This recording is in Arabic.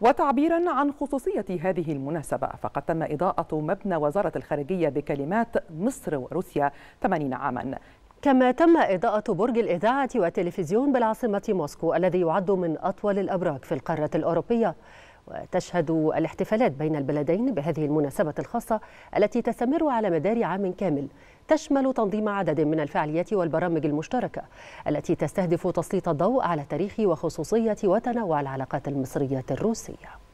وتعبيرا عن خصوصية هذه المناسبة فقد تم إضاءة مبنى وزارة الخارجية بكلمات مصر وروسيا 80 عاما. كما تم إضاءة برج الإذاعة والتلفزيون بالعاصمة موسكو الذي يعد من أطول الأبراج في القارة الأوروبية. وتشهد الاحتفالات بين البلدين بهذه المناسبة الخاصة التي تستمر على مدار عام كامل. تشمل تنظيم عدد من الفعاليات والبرامج المشتركة التي تستهدف تسليط الضوء على تاريخ وخصوصية وتنوع العلاقات المصرية الروسية.